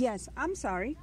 Yes, I'm sorry.